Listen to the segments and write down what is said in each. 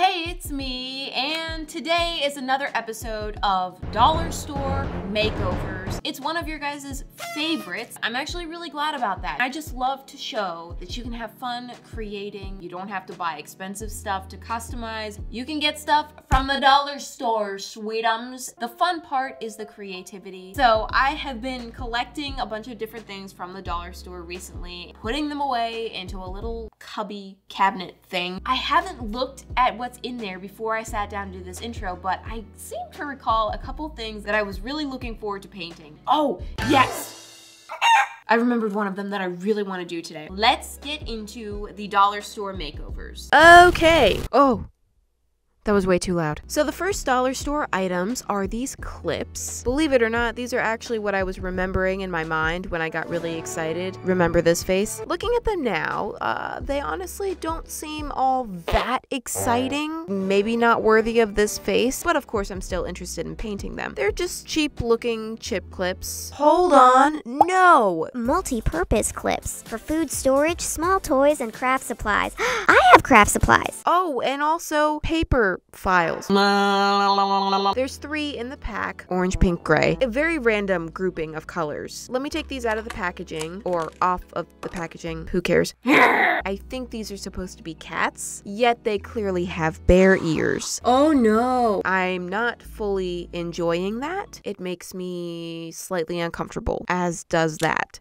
Hey, it's me, today is another episode of Dollar Store Makeovers. It's one of your guys' favorites. I'm actually really glad about that. I just love to show that you can have fun creating. You don't have to buy expensive stuff to customize. You can get stuff from the dollar store, sweetums. The fun part is the creativity. So I have been collecting a bunch of different things from the dollar store recently, putting them away into a little cubby cabinet thing. I haven't looked at what's in there before I sat down to do this intro, but I seem to recall a couple things that I was really looking forward to painting. Oh, yes! I remembered one of them that I really want to do today. Let's get into the dollar store makeovers. Okay. Oh, that was way too loud. So the first dollar store items are these clips. Believe it or not, these are actually what I was remembering in my mind when I got really excited. Remember this face? Looking at them now, uh, they honestly don't seem all that exciting. Maybe not worthy of this face, but of course I'm still interested in painting them. They're just cheap looking chip clips. Hold on, no! Multi-purpose clips for food storage, small toys, and craft supplies. I have craft supplies. Oh, and also paper files. There's three in the pack, orange, pink, gray. A very random grouping of colors. Let me take these out of the packaging, or off of the packaging, who cares? I think these are supposed to be cats, yet they clearly have bear ears. Oh no! I'm not fully enjoying that. It makes me slightly uncomfortable, as does that.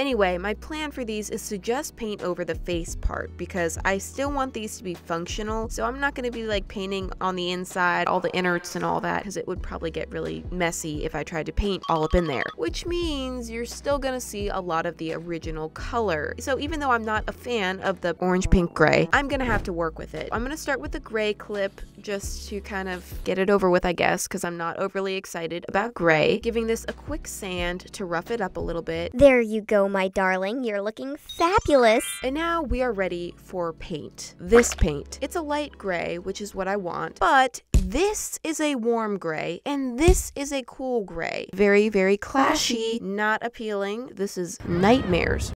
Anyway, my plan for these is to just paint over the face part because I still want these to be functional. So I'm not going to be like painting on the inside, all the innards and all that because it would probably get really messy if I tried to paint all up in there. Which means you're still going to see a lot of the original color. So even though I'm not a fan of the orange, pink, gray, I'm going to have to work with it. I'm going to start with the gray clip just to kind of get it over with, I guess, because I'm not overly excited about gray. Giving this a quick sand to rough it up a little bit. There you go, my darling. You're looking fabulous. And now we are ready for paint. This paint. It's a light gray, which is what I want, but this is a warm gray and this is a cool gray. Very, very clashy, not appealing. This is nightmares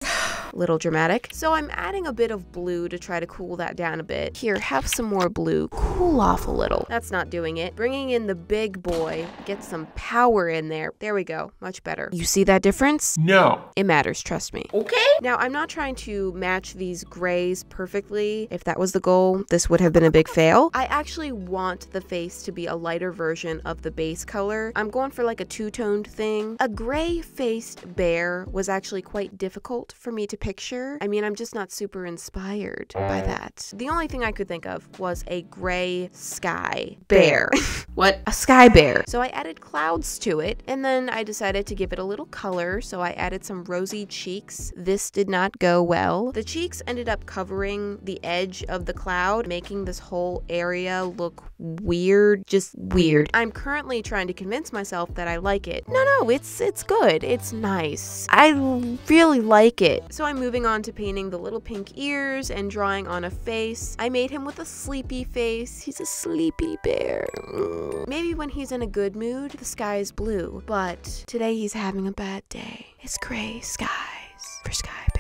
little dramatic. So I'm adding a bit of blue to try to cool that down a bit. Here, have some more blue. Cool off a little. That's not doing it. Bringing in the big boy. Get some power in there. There we go. Much better. You see that difference? No. It matters, trust me. Okay. Now, I'm not trying to match these grays perfectly. If that was the goal, this would have been a big fail. I actually want the face to be a lighter version of the base color. I'm going for like a two-toned thing. A gray-faced bear was actually quite difficult for me to picture. I mean, I'm just not super inspired by that. The only thing I could think of was a gray sky bear. What? a sky bear. So I added clouds to it, and then I decided to give it a little color, so I added some rosy cheeks. This did not go well. The cheeks ended up covering the edge of the cloud, making this whole area look weird, just weird. I'm currently trying to convince myself that I like it. No, no, it's it's good. It's nice. I really like it. So I'm moving on to painting the little pink ears and drawing on a face. I made him with a sleepy face. He's a sleepy bear. Maybe when he's in a good mood, the sky is blue, but today he's having a bad day. It's gray skies for Sky.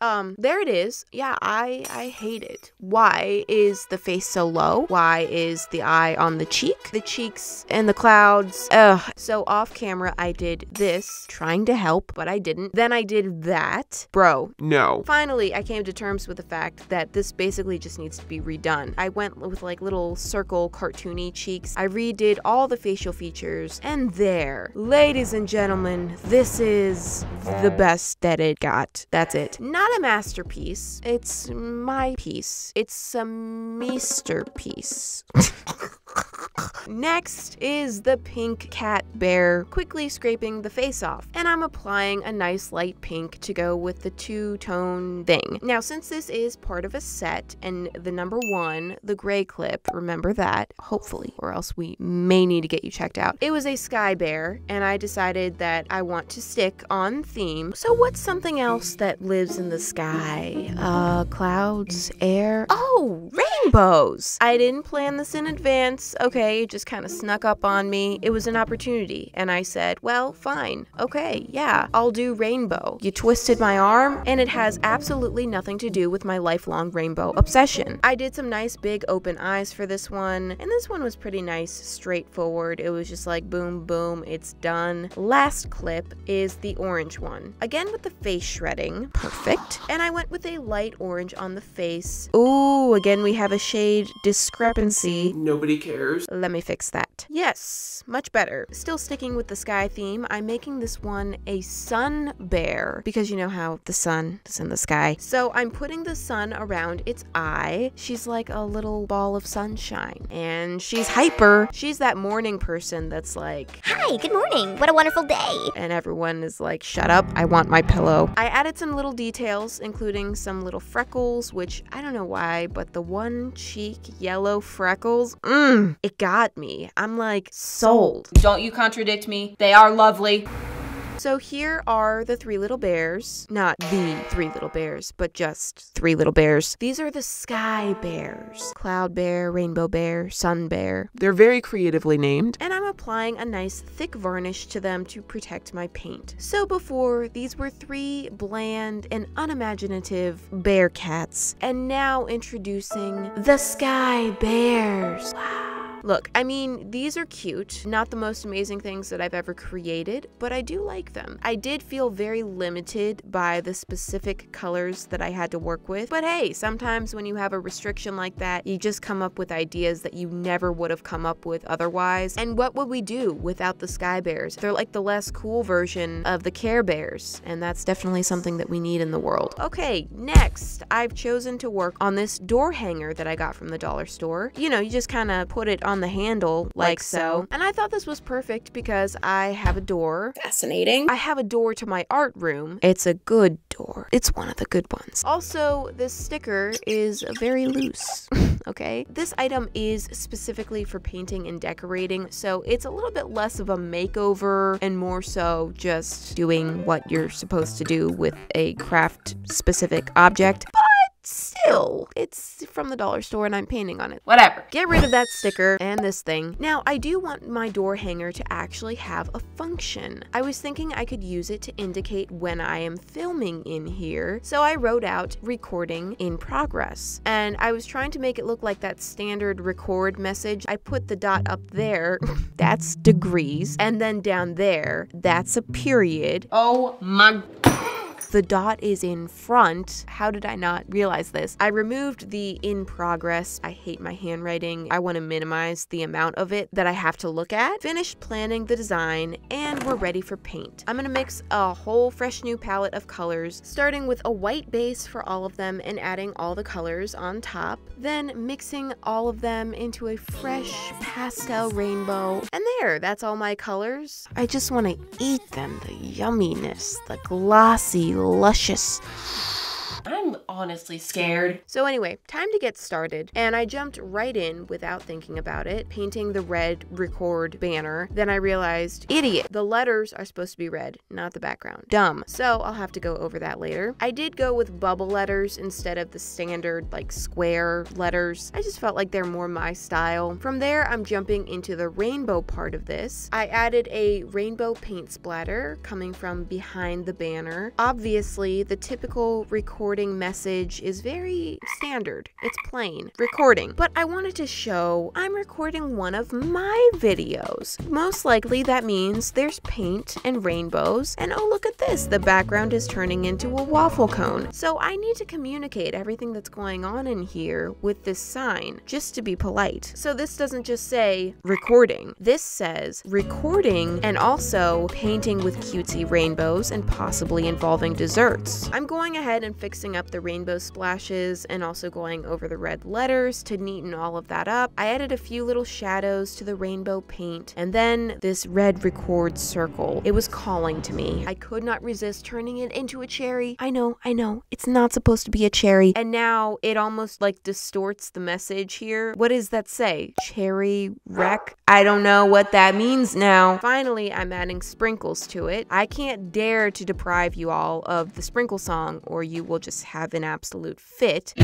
Um, there it is. Yeah, I I hate it. Why is the face so low? Why is the eye on the cheek? The cheeks and the clouds. Ugh. So off camera, I did this, trying to help, but I didn't. Then I did that. Bro, No. Finally, I came to terms with the fact that this basically just needs to be redone. I went with like little circle cartoony cheeks. I redid all the facial features, and there, ladies and gentlemen, this is the best that it got. That's it. Not a masterpiece. It's my piece. It's a masterpiece. Next is the pink cat bear, quickly scraping the face off. And I'm applying a nice light pink to go with the two-tone thing. Now, since this is part of a set and the number one, the gray clip, remember that, hopefully, or else we may need to get you checked out. It was a sky bear, and I decided that I want to stick on theme. So what's something else that lives in the sky? Uh, clouds, air? Oh, rainbows! I didn't plan this in advance, okay? it just kind of snuck up on me. It was an opportunity, and I said, well, fine, okay, yeah, I'll do rainbow. You twisted my arm, and it has absolutely nothing to do with my lifelong rainbow obsession. I did some nice big open eyes for this one, and this one was pretty nice, straightforward. It was just like boom, boom, it's done. Last clip is the orange one. Again with the face shredding, perfect. And I went with a light orange on the face. Ooh, again we have a shade discrepancy. Nobody cares. Let me fix that. Yes, much better. Still sticking with the sky theme, I'm making this one a sun bear because you know how the sun is in the sky. So I'm putting the sun around its eye. She's like a little ball of sunshine and she's hyper. She's that morning person that's like, Hi, good morning. What a wonderful day. and everyone is like, shut up, I want my pillow. I added some little details, including some little freckles, which I don't know why, but the one cheek yellow freckles, mmm, it got me. I'm like, sold. Don't you contradict me. They are lovely. So here are the three little bears. Not the three little bears, but just three little bears. These are the sky bears. Cloud bear, rainbow bear, sun bear. They're very creatively named. And I'm applying a nice thick varnish to them to protect my paint. So before, these were three bland and unimaginative bear cats. And now introducing the sky bears. Wow. Look, I mean, these are cute, not the most amazing things that I've ever created, but I do like them. I did feel very limited by the specific colors that I had to work with, but hey, sometimes when you have a restriction like that, you just come up with ideas that you never would have come up with otherwise. And what would we do without the Sky Bears? They're like the less cool version of the Care Bears, and that's definitely something that we need in the world. Okay, next, I've chosen to work on this door hanger that I got from the dollar store. You know, you just kind of put it on the handle like, so. And I thought this was perfect because I have a door. Fascinating. I have a door to my art room. It's a good door. It's one of the good ones. Also, this sticker is very loose. okay? This item is specifically for painting and decorating, so it's a little bit less of a makeover and more so just doing what you're supposed to do with a craft specific object. Still, it's from the dollar store and I'm painting on it. Whatever. Get rid of that sticker and this thing. Now, I do want my door hanger to actually have a function. I was thinking I could use it to indicate when I am filming in here, so I wrote out recording in progress. And I was trying to make it look like that standard record message. I put the dot up there, that's degrees, and then down there, that's a period. Oh my. The dot is in front. How did I not realize this? I removed the in progress. I hate my handwriting. I want to minimize the amount of it that I have to look at. Finished planning the design and we're ready for paint. I'm going to mix a whole fresh new palette of colors, starting with a white base for all of them and adding all the colors on top, then mixing all of them into a fresh pastel rainbow. And there, that's all my colors. I just want to eat them. The yumminess, the glossy, luscious. I'm honestly scared. So anyway, time to get started. And I jumped right in without thinking about it, painting the red record banner. Then I realized, idiot, the letters are supposed to be red, not the background. Dumb. So I'll have to go over that later. I did go with bubble letters instead of the standard like square letters. I just felt like they're more my style. From there, I'm jumping into the rainbow part of this. I added a rainbow paint splatter coming from behind the banner. Obviously, the typical recording message is very standard. It's plain. Recording. But I wanted to show I'm recording one of my videos. Most likely that means there's paint and rainbows. And oh, look at this. The background is turning into a waffle cone. So I need to communicate everything that's going on in here with this sign just to be polite. So this doesn't just say recording. This says recording and also painting with cutesy rainbows and possibly involving desserts. I'm going ahead and fixing up the rainbow splashes and also going over the red letters to neaten all of that up. I added a few little shadows to the rainbow paint and then this red record circle. It was calling to me. I could not resist turning it into a cherry. I know, I know, it's not supposed to be a cherry. And now it almost like distorts the message here. What does that say? Cherry wreck? I don't know what that means now. Finally, I'm adding sprinkles to it. I can't dare to deprive you all of the sprinkle song or you will just have an absolute fit.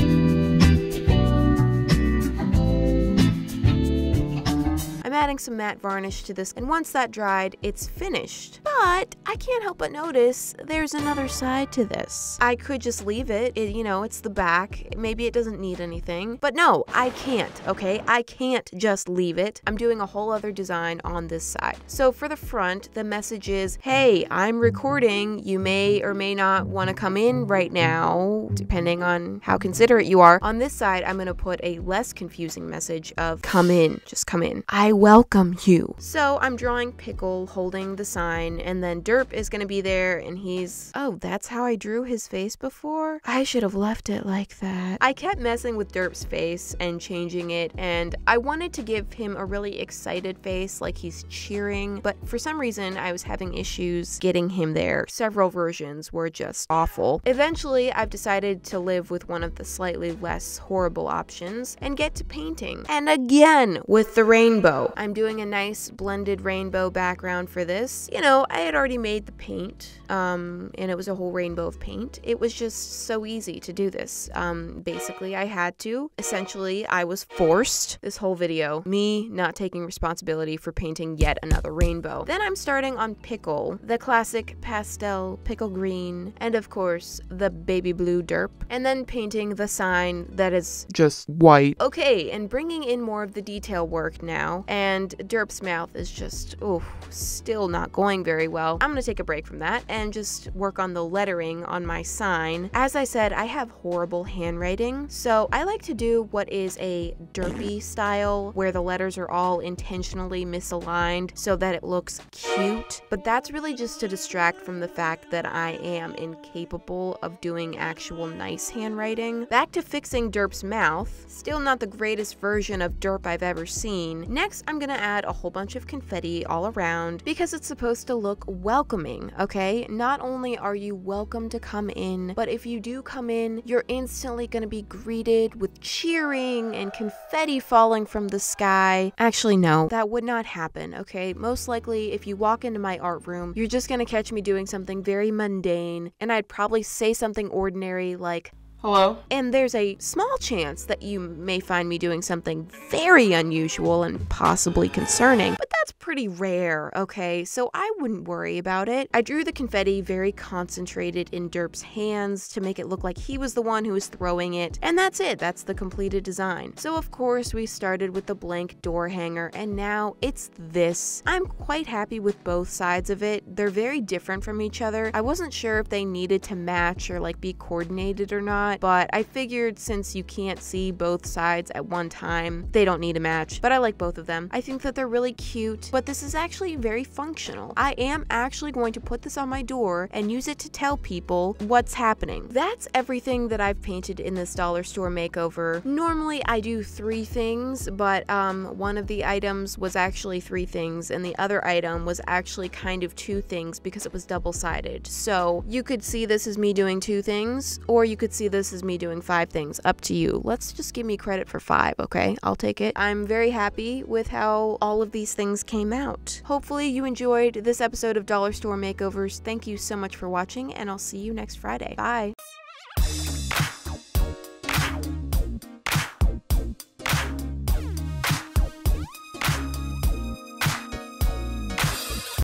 I'm adding some matte varnish to this, and once that dried, it's finished. But I can't help but notice there's another side to this. I could just leave it, it you know, it's the back. Maybe it doesn't need anything. But no, I can't, okay? I can't just leave it. I'm doing a whole other design on this side. So for the front, the message is, hey, I'm recording. You may or may not want to come in right now, depending on how considerate you are. On this side, I'm going to put a less confusing message of come in, just come in. I welcome you. So I'm drawing Pickle holding the sign, and then Derp is to be there, and he's, oh, that's how I drew his face before? I should have left it like that. I kept messing with Derp's face and changing it, and I wanted to give him a really excited face, like he's cheering, but for some reason, I was having issues getting him there. Several versions were just awful. Eventually, I've decided to live with one of the slightly less horrible options and get to painting. And again, with the rainbow. I'm doing a nice blended rainbow background for this. You know, I had already made the paint, um, and it was a whole rainbow of paint. It was just so easy to do this. Um, basically, I had to. Essentially, I was forced this whole video, me not taking responsibility for painting yet another rainbow. Then I'm starting on Pickle, the classic pastel pickle green, and of course, the baby blue derp, and then painting the sign that is Just white. Okay, and bringing in more of the detail work now, and Derp's mouth is just, oh, still not going very well. I'm gonna take a break from that and just work on the lettering on my sign. As I said, I have horrible handwriting, so I like to do what is a derpy style, where the letters are all intentionally misaligned so that it looks cute, but that's really just to distract from the fact that I am incapable of doing actual nice handwriting. Back to fixing Derp's mouth, still not the greatest version of Derp I've ever seen. Next, I'm gonna add a whole bunch of confetti all around because it's supposed to look welcoming, okay? Not only are you welcome to come in, but if you do come in, you're instantly gonna be greeted with cheering and confetti falling from the sky. Actually, no, that would not happen, okay? Most likely, if you walk into my art room, you're just gonna catch me doing something very mundane, and I'd probably say something ordinary like, Hello? and there's a small chance that you may find me doing something very unusual and possibly concerning, but that's pretty rare, okay? So I wouldn't worry about it. I drew the confetti very concentrated in Derp's hands to make it look like he was the one who was throwing it, and that's it. That's the completed design. So of course we started with the blank door hanger, and now it's this. I'm quite happy with both sides of it. They're very different from each other. I wasn't sure if they needed to match or like be coordinated or not, but I figured since you can't see both sides at one time, they don't need a match. But I like both of them. I think that they're really cute, but this is actually very functional. I am actually going to put this on my door and use it to tell people what's happening. That's everything that I've painted in this dollar store makeover. Normally I do three things, but um, one of the items was actually three things, and the other item was actually kind of two things because it was double-sided. So you could see this as me doing two things, or you could see this as me doing five things. Up to you. Let's just give me credit for five, okay? I'll take it. I'm very happy with how all of these things came out. Hopefully you enjoyed this episode of Dollar Store Makeovers. Thank you so much for watching, and I'll see you next Friday. Bye.